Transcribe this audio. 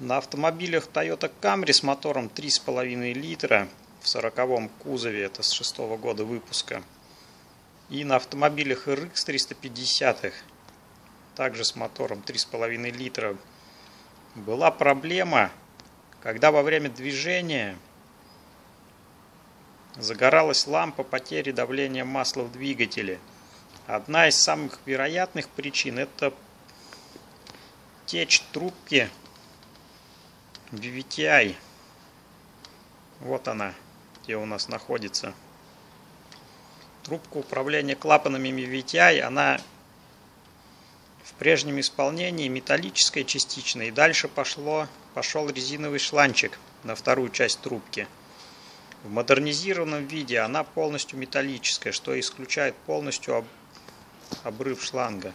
На автомобилях Toyota Camry с мотором 3,5 литра в 40 кузове, это с 6 года выпуска, и на автомобилях RX 350, также с мотором 3,5 литра, была проблема, когда во время движения загоралась лампа потери давления масла в двигателе. Одна из самых вероятных причин это течь трубки VVTI. Вот она, где у нас находится. Трубка управления клапанами VVTI, она в прежнем исполнении металлическая частично. И дальше пошло, пошел резиновый шланчик на вторую часть трубки. В модернизированном виде она полностью металлическая, что исключает полностью обрыв шланга.